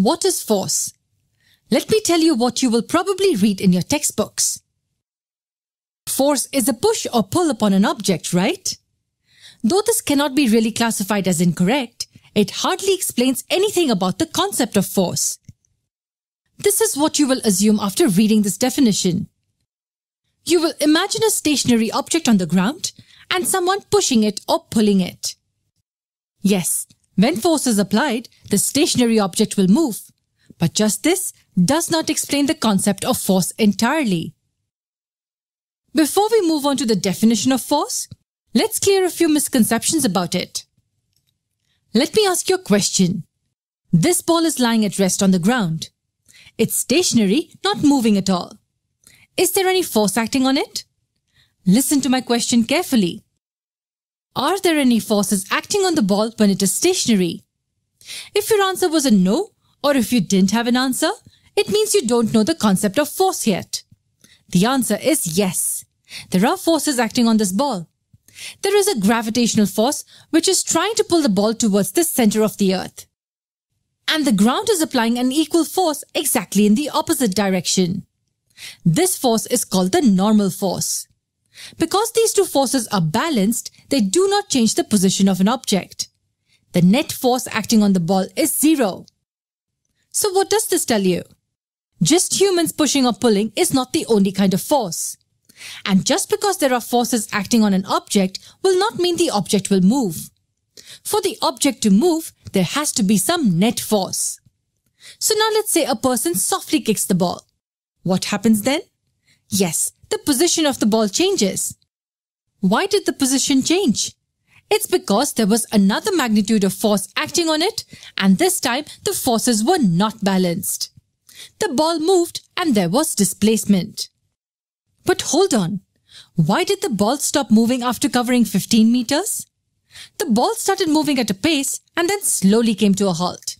What is force? Let me tell you what you will probably read in your textbooks. Force is a push or pull upon an object, right? Though this cannot be really classified as incorrect, it hardly explains anything about the concept of force. This is what you will assume after reading this definition. You will imagine a stationary object on the ground and someone pushing it or pulling it. Yes, when force is applied, the stationary object will move. But just this does not explain the concept of force entirely. Before we move on to the definition of force, let's clear a few misconceptions about it. Let me ask you a question. This ball is lying at rest on the ground. It's stationary, not moving at all. Is there any force acting on it? Listen to my question carefully. Are there any forces acting on the ball when it is stationary? If your answer was a no, or if you didn't have an answer, it means you don't know the concept of force yet. The answer is yes. There are forces acting on this ball. There is a gravitational force which is trying to pull the ball towards the center of the earth. And the ground is applying an equal force exactly in the opposite direction. This force is called the normal force. Because these two forces are balanced, they do not change the position of an object. The net force acting on the ball is zero. So what does this tell you? Just humans pushing or pulling is not the only kind of force. And just because there are forces acting on an object will not mean the object will move. For the object to move, there has to be some net force. So now let's say a person softly kicks the ball. What happens then? Yes, the position of the ball changes. Why did the position change? It's because there was another magnitude of force acting on it and this time the forces were not balanced. The ball moved and there was displacement. But hold on. Why did the ball stop moving after covering 15 meters? The ball started moving at a pace and then slowly came to a halt.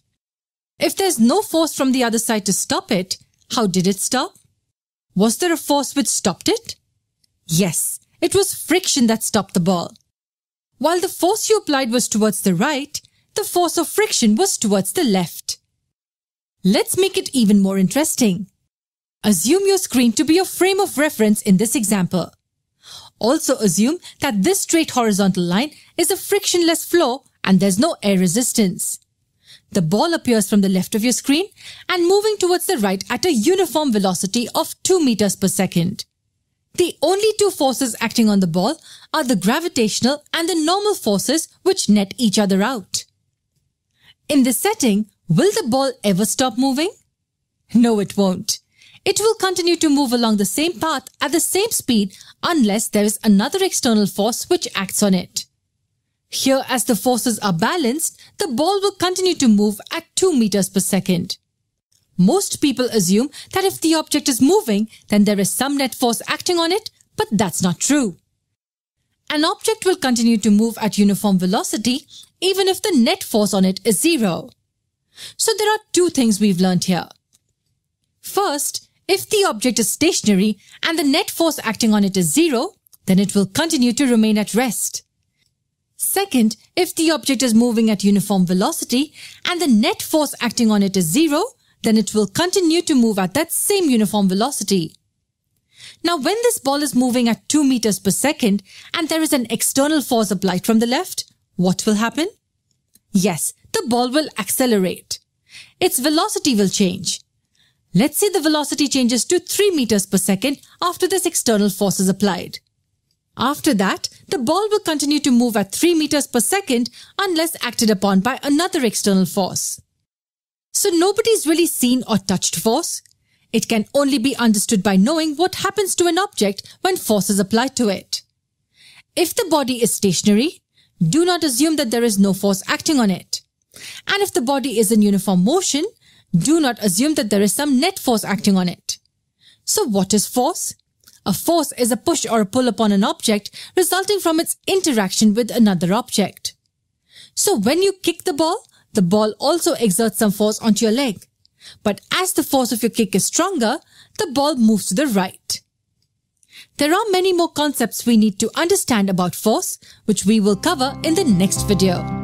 If there's no force from the other side to stop it, how did it stop? Was there a force which stopped it? Yes, it was friction that stopped the ball. While the force you applied was towards the right, the force of friction was towards the left. Let's make it even more interesting. Assume your screen to be a frame of reference in this example. Also assume that this straight horizontal line is a frictionless flow and there's no air resistance. The ball appears from the left of your screen and moving towards the right at a uniform velocity of 2 meters per second. The only two forces acting on the ball are the gravitational and the normal forces which net each other out. In this setting, will the ball ever stop moving? No, it won't. It will continue to move along the same path at the same speed unless there is another external force which acts on it. Here, as the forces are balanced, the ball will continue to move at 2 meters per second. Most people assume that if the object is moving, then there is some net force acting on it, but that's not true. An object will continue to move at uniform velocity even if the net force on it is zero. So there are two things we've learned here. First, if the object is stationary and the net force acting on it is zero, then it will continue to remain at rest. Second, if the object is moving at uniform velocity and the net force acting on it is zero, then it will continue to move at that same uniform velocity. Now when this ball is moving at 2 meters per second and there is an external force applied from the left, what will happen? Yes, the ball will accelerate. Its velocity will change. Let's say the velocity changes to 3 meters per second after this external force is applied. After that, the ball will continue to move at 3 meters per second unless acted upon by another external force. So nobody's really seen or touched force. It can only be understood by knowing what happens to an object when force is applied to it. If the body is stationary, do not assume that there is no force acting on it. And if the body is in uniform motion, do not assume that there is some net force acting on it. So what is force? A force is a push or a pull upon an object resulting from its interaction with another object. So when you kick the ball, the ball also exerts some force onto your leg. But as the force of your kick is stronger, the ball moves to the right. There are many more concepts we need to understand about force, which we will cover in the next video.